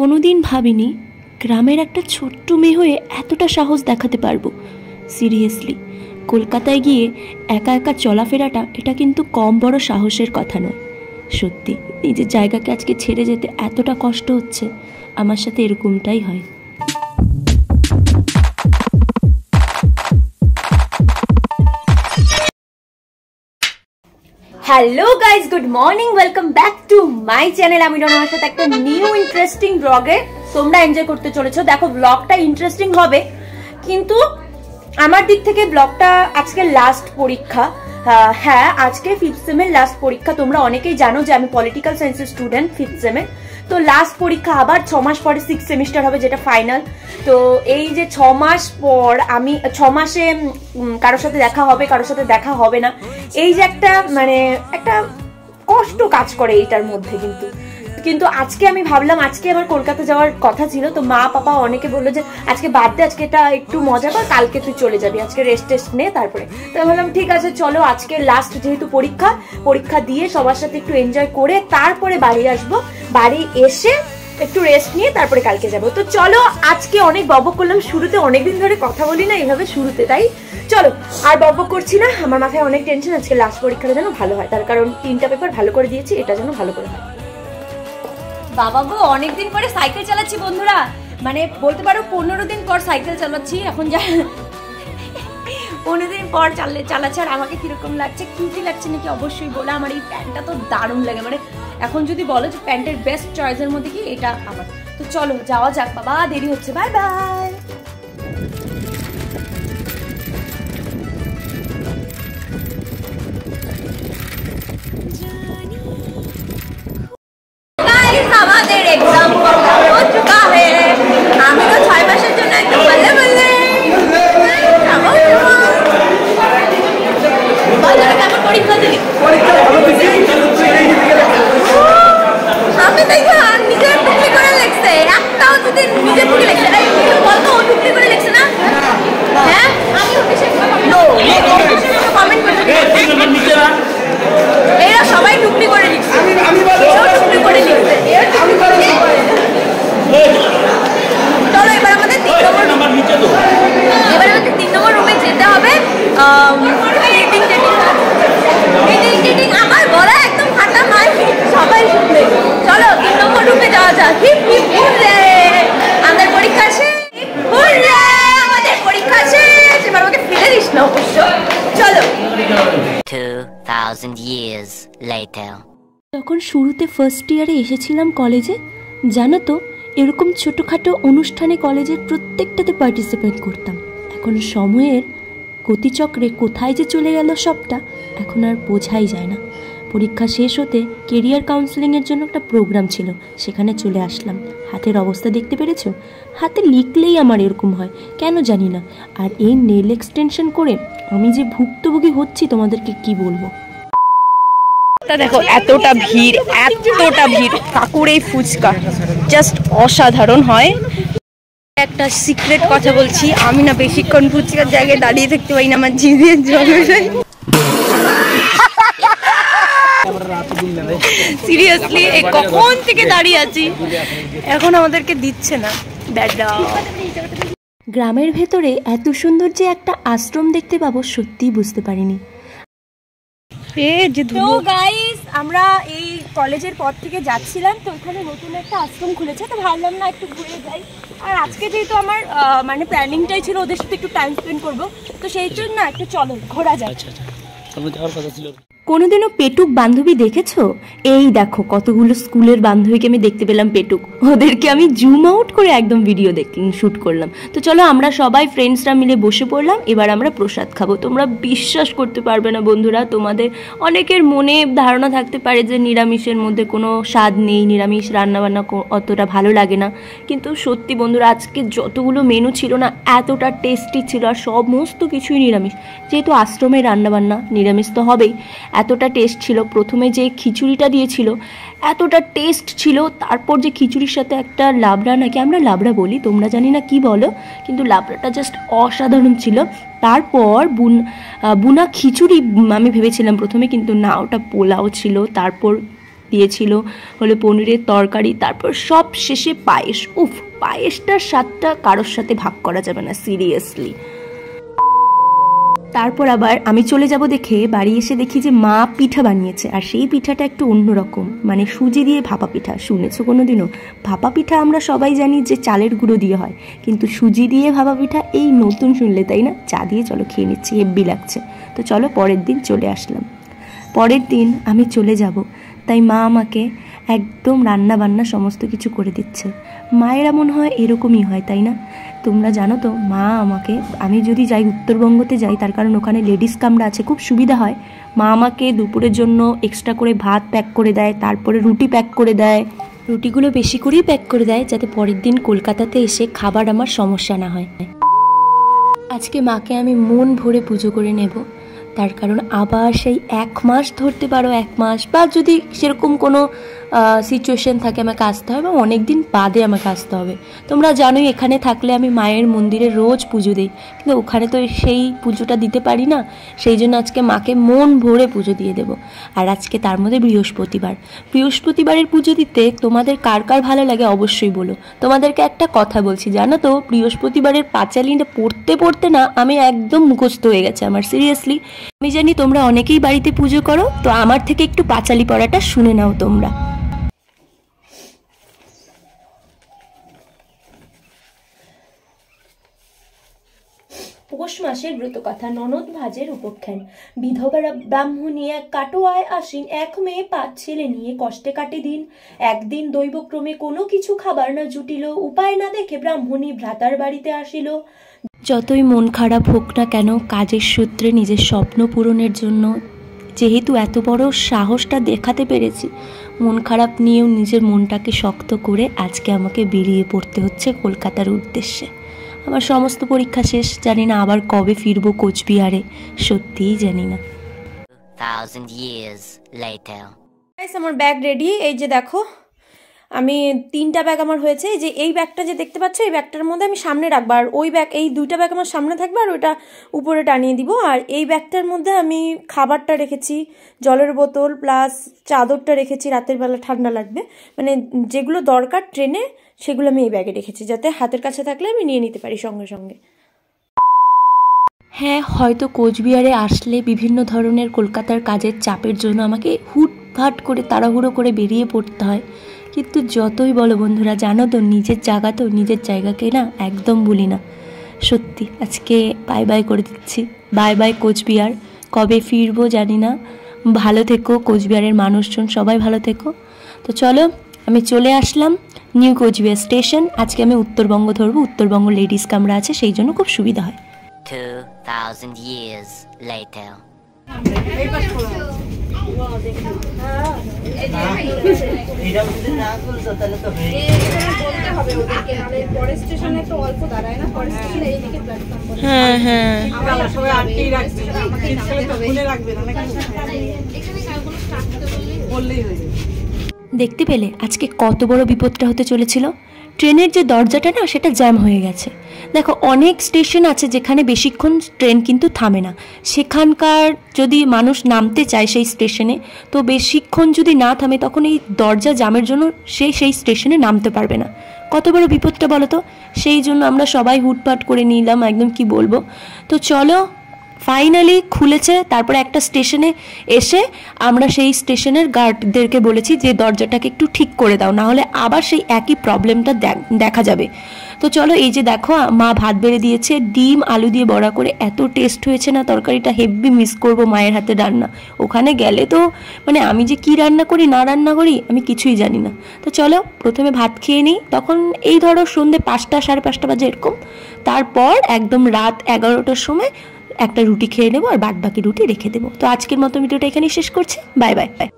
কোনোদিন ভাবিনি গ্রামের একটা ছোট্ট মেয়ে হয়ে এতটা সাহস দেখাতে পারব। সিরিয়াসলি, কলকাতায় গিয়ে একা একা চলাফেরাটা এটা কিন্তু কম বড় সাহসের কথা নয়। সত্যি, নিজের জায়গাকে আজকে ছেড়ে যেতে এতটা কষ্ট হচ্ছে, আমার সাথে এরকমটাই হয়। Hello guys good morning welcome back to my channel আমি ডন সাথে একটা নিউ ইন্টারেস্টিং ব্লগে তোমরা এনজয় করতে চলেছো। দেখো ব্লগটা ইন্টারেস্টিং হবে, কিন্তু আমার দিক থেকে ব্লগটা আজকে লাস্ট পরীক্ষা। হ্যাঁ আজকে ফিফথ সেমের লাস্ট পরীক্ষা। তোমরা অনেকেই জানো যে আমি পলিটিক্যাল সায়েন্সের স্টুডেন্ট ফিফথ সেমের তো লাস্ট পরীক্ষা আবার ছ মাস পরে সিক্স সেমিস্টার হবে, যেটা ফাইনাল তো এই যে ছ মাস পর আমি, ছ মাসে কারোর সাথে দেখা হবে, কারোর সাথে দেখা হবে না। এই যে একটা মানে একটা কষ্ট কাজ করে এইটার মধ্যে কিন্তু। কিন্তু আজকে আমি ভাবলাম, আজকে আমার কলকাতা যাওয়ার কথা ছিল, তো মা, পাপা অনেকে বলল যে, আজকে বাদ দে, আজকে এটা একটু মজা কর, কালকে তুই চলে যাবি, আজকে রেস্ট টেস্ট নে তারপরে। তো আমি বললাম ঠিক আছে, চলো, আজকে লাস্ট যেহেতু পরীক্ষা পরীক্ষা দিয়ে সবার সাথে একটু এনজয় করে তারপরে বাড়ি আসব। বাড়ি এসে একটু রেস্ট নিয়ে তারপরে কালকে যাব। তো চলো, আজকে অনেক বকবক করলাম, শুরুতে অনেকদিন ধরে কথা বলি না এইভাবে শুরুতে, তাই? চলো, আর বকবক করছি না, আমার মাথায় অনেক টেনশন আজকে লাস্ট পরীক্ষাটা যেন ভালো হয়, তার কারণ তিনটা পেপার ভালো করে দিয়েছি, এটা যেন ভালো করে হয়। বাবা গো, অনেকদিন পরে সাইকেল চালাচ্ছি বন্ধুরা। মানে বলতে পারো, পনেরো দিন পর সাইকেল চালাচ্ছি, এখন যা পনেরো দিন পর চালে চালাচ্ছে, আর আমাকে কীরকম লাগছে, কী কী লাগছে নাকি অবশ্যই বলে। আমার এই প্যান্টটা তো দারুণ লাগে। মানে এখন যদি বলো যে প্যান্টের বেস্ট চয়েসের মধ্যে কি, এটা আমার। তো চলো, যাওয়া যাক বাবা, দেরি হচ্ছে। বাই বাই এরা সবাই টুকলি করে লিখছে। টুকলি করে লিখছে। চলো এবার আমাদের তিন নম্বর এবার আমাদের তিন নম্বর রুমে যেতে হবে মিটিং টেটিং মিটিং টেটিং আমার গলা একদম ফাটা মাই সবাই শুনবে চলো তিন নম্বর রুমে যাওয়া যাক হিপ হিপ হুররে আমাদের পরীক্ষা শেষ হুররে আমাদের পরীক্ষা শেষ এবার আমাকে ফেলে দিস না অবশ্য চলো 2,000 years later. তখন শুরুতে ফার্স্ট ইয়ারে এসেছিলাম কলেজে জানো তো, এরকম ছোটোখাটো অনুষ্ঠানে কলেজের প্রত্যেকটাতে পার্টিসিপেট করতাম। এখন সময়ের গতিচক্রে কোথায় যে চলে গেল সবটা এখন আর বোঝাই যায় না। পরীক্ষা শেষ হতে কেরিয়ার কাউন্সেলিংয়ের জন্য একটা প্রোগ্রাম ছিল, সেখানে চলে আসলাম। হাতের অবস্থা দেখতে পেরেছ? হাতে লিখলেই আমার এরকম হয়, কেন জানি না। আর এই নেল এক্সটেনশন করে আমি যে ভুক্তভোগী হচ্ছি তোমাদেরকে কি বলব? তা দেখো, এতটা ভিড় এতটা ভিড়। কাকুর ফুচকা জাস্ট অসাধারণ হয়। একটা সিক্রেট কথা বলছি, আমি না বেশিক্ষণ ফুচকার জায়গায় দাঁড়িয়ে থাকতে পারি না, আমার জিভে জল সিরিয়াসলি কখন থেকে দাঁড়িয়ে আছি? এখন আমাদেরকে দিচ্ছে না। দাদা গ্রামের ভেতরে এত সুন্দর যে একটা আশ্রম দেখতে পাবো, সত্যিই বুঝতে পারিনি। তো গাইস আমরা এই কলেজের পর থেকে যাচ্ছিলাম তো ওখানে নতুন একটা আশ্রম খুলেছে তো ভাবলাম না একটু ঘুরে যাই। আর আজকে যেহেতু আমার মানে প্ল্যানিংটাই ছিল ওদের সাথে একটু টাইম স্পেন্ড করব তো সেই জন্য না একটু চলো ঘোরা যায় কোনোদিনও পেটুক বান্ধবী দেখেছ? এই দেখো, কতগুলো স্কুলের বান্ধবীকে আমি দেখতে পেলাম পেটুক। ওদেরকে আমি জুম আউট করে একদম ভিডিও দেখ শ্যুট করলাম। তো চলো, আমরা সবাই ফ্রেন্ডসরা মিলে বসে পড়লাম, এবার আমরা প্রসাদ খাব। তোমরা বিশ্বাস করতে পারবে না বন্ধুরা, তোমাদের অনেকের মনে ধারণা থাকতে পারে যে নিরামিষের মধ্যে কোনো স্বাদ নেই, নিরামিষ রান্নাবান্না অতটা ভালো লাগে না। কিন্তু সত্যি বন্ধুরা, আজকে যতগুলো মেনু ছিল না, এতটা টেস্টি ছিল, আর সমস্ত কিছুই নিরামিষ। যেহেতু আশ্রমে রান্নাবান্না, নিরামিষ তো হবেই। এতটা টেস্ট ছিল, প্রথমে যে খিচুড়িটা দিয়েছিল, এতটা টেস্ট ছিল, তারপর যে খিচুড়ির সাথে একটা লাবড়া, নাকি আমরা লাবড়া বলি, তোমরা জানি না কি বলো, কিন্তু লাবড়াটা জাস্ট অসাধারণ ছিল। তারপর বুন বুনা খিচুড়ি আমি ভেবেছিলাম প্রথমে, কিন্তু না, ওটা পোলাও ছিল, তারপর দিয়েছিল হলো পনিরের তরকারি, তারপর সব শেষে পায়েস। উফ, পায়েসটার স্বাদটা কারোর সাথে ভাগ করা যাবে না সিরিয়াসলি তারপর আবার আমি চলে যাব দেখে বাড়ি এসে দেখি যে মা পিঠা বানিয়েছে, আর সেই পিঠাটা একটু অন্যরকম। মানে সুজি দিয়ে ভাপা পিঠা, শুনেছো কোনো দিনও ভাপা পিঠা আমরা সবাই জানি যে চালের গুঁড়ো দিয়ে হয়, কিন্তু সুজি দিয়ে ভাপা পিঠা এই নতুন শুনলে, তাই না? চা দিয়ে চলো খেয়ে নিচ্ছি, হেব্বি লাগছে। তো চলো পরের দিন চলে আসলাম। পরের দিন আমি চলে যাব। তাই মা আমাকে একদম রান্না বান্না সমস্ত কিছু করে দিচ্ছে। মায়েরা মনে হয় এরকমই হয়, তাই না? তোমরা জানো তো, মা আমাকে, আমি যদি যাই উত্তরবঙ্গতে যাই, তার কারণ ওখানে লেডিস কামরা আছে, খুব সুবিধা হয়। মা আমাকে দুপুরের জন্য এক্সট্রা করে ভাত প্যাক করে দেয়, তারপরে রুটি প্যাক করে দেয়। রুটিগুলো বেশি করেই প্যাক করে দেয়, যাতে পরের দিন কলকাতাতে এসে খাবার আমার সমস্যা না হয়। আজকে মাকে আমি মন ভরে পুজো করে নেব। তার কারণ আবার সেই এক মাস ধরতে পারো, এক মাস, বা যদি সেরকম কোনো সিচুয়েশন থাকে আমাকে আসতে হবে অনেক দিন বাদে আমাকে আসতে হবে। তোমরা জানোই, এখানে থাকলে আমি মায়ের মন্দিরে রোজ পুজো দিই। কিন্তু ওখানে তো সেই পুজোটা দিতে পারি না, সেই জন্য আজকে মাকে মন ভরে পুজো দিয়ে দেবো। আর আজকে তার মধ্যে বৃহস্পতিবার। বৃহস্পতিবারের পুজো দিতে তোমাদের কার কার ভালো লাগে অবশ্যই বলো। তোমাদেরকে একটা কথা বলছি, জানো তো, বৃহস্পতিবারের পাঁচালিটা পড়তে পড়তে না আমি একদম মুখস্থ হয়ে গেছে আমার সিরিয়াসলি আমি জানি তোমরা অনেকেই বাড়িতে পুজো করো, তো আমার থেকে একটু পাঁচালি পড়াটা শুনে নাও তোমরা। পৌষ মাসের ব্রতকথা ননদ ভাজের উপখ্যান। বিধবা ব্রাহ্মণী এক কাটোয়ায় আসিন এক মেয়ে পাঁচ ছেলে নিয়ে কষ্টে কাটে দিন। একদিন দৈবক্রমে কোনো কিছু খাবার না জুটিল, উপায় না দেখে ব্রাহ্মণী ভ্রাতার বাড়িতে আসিল। যতই মন খারাপ হোক না কেন, কাজের সূত্রে নিজের স্বপ্ন পূরণের জন্য যেহেতু এত বড় সাহসটা দেখাতে পেরেছি, মন খারাপ নিয়েও নিজের মনটাকে শক্ত করে আজকে আমাকে বেরিয়ে পড়তে হচ্ছে কলকাতার উদ্দেশ্যে। আমার সমস্ত পরীক্ষা শেষ জানি না আবার কবে ফিরব কোচবিহারে সত্যিই জানি না Thousand years later. আমার ব্যাগ রেডি এই যে দেখো আমি তিনটা ব্যাগ আমার হয়েছে যে এই ব্যাগটা যে দেখতে পাচ্ছ, এই ব্যাগটার মধ্যে আমি সামনে রাখব। আর ওই ব্যাগ এই দুইটা ব্যাগ আমার সামনে থাকবে আর ওইটা উপরে টানিয়ে দিব। আর এই ব্যাগটার মধ্যে আমি খাবারটা রেখেছি, জলের বোতল প্লাস চাদরটা রেখেছি, রাতের বেলা ঠান্ডা লাগবে। মানে যেগুলো দরকার ট্রেনে সেগুলো আমি এই ব্যাগে রেখেছি, যাতে হাতের কাছে থাকলে আমি নিয়ে নিতে পারি সঙ্গে সঙ্গে। হ্যাঁ হয়তো কোচবিহারে আসলে বিভিন্ন ধরনের কলকাতার কাজের চাপের জন্য আমাকে হুটফাট করে তাড়াহুড়ো করে বেরিয়ে পড়তে হয়। কিন্তু যতই বলো বন্ধুরা জানো তো নিজের জায়গা তো নিজের জায়গাকে না একদম ভুলি না। সত্যি আজকে বাই বাই করে দিচ্ছি। Bye bye Cooch Behar. কবে ফিরবো জানি না। ভালো থেকো কোচবিহারের মানুষজন সবাই ভালো থেকো। তো চলো আমি চলে আসলাম নিউ কোচবিহার স্টেশন। আজকে আমি উত্তরবঙ্গ ধরবো উত্তরবঙ্গ লেডিস কামরা আছে সেই জন্য খুব সুবিধা হয়। Two thousand years later. হয়ে হ্যাঁ। দেখতে পেলে আজকে কত বড় বিপদটা হতে চলেছিল? ট্রেনের যে দরজাটা না, সেটা জ্যাম হয়ে গেছে। দেখো, অনেক স্টেশন আছে যেখানে বেশিক্ষণ ট্রেন কিন্তু থামে না। সেখানকার যদি মানুষ নামতে চায় সেই স্টেশনে, তো বেশিক্ষণ যদি না থামে, তখন এই দরজা জামের জন্য সে সেই স্টেশনে নামতে পারবে না। কত বড় বিপদটা বলো তো? সেই জন্য আমরা সবাই হুটপাট করে নিলাম, একদম কি বলব? তো চলো, ফাইনালি খুলেছে, তারপরে একটা স্টেশনে এসে আমরা সেই স্টেশনের গার্ডদেরকে বলেছি যে দরজাটাকে একটু ঠিক করে দাও না হলে আবার সেই একই প্রবলেমটা দেখা যাবে। তো চলো এই যে দেখো, মা ভাত বেড়ে দিয়েছে, ডিম, আলু দিয়ে বড়া করে এত টেস্ট হয়েছে না, তরকারিটা হেভি মিস করব মায়ের হাতে রান্না। ওখানে গেলে তো মানে আমি যে কি রান্না করি, না রান্না করি, আমি কিছুই জানি না। তো চলো, প্রথমে ভাত খেয়ে নিই, তখন এই ধরো সন্ধে পাঁচটা, সাড়ে পাঁচটা বাজে এরকম। তারপর একদম রাত এগারোটার সময় একটা রুটি খেয়ে নেব আর বাদ বাকি রুটি রেখে দেবো। তো আজকের মতো ভিডিওটা এখানেই শেষ করছি বাই বাই বাই।